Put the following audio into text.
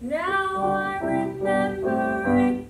Now I remember it.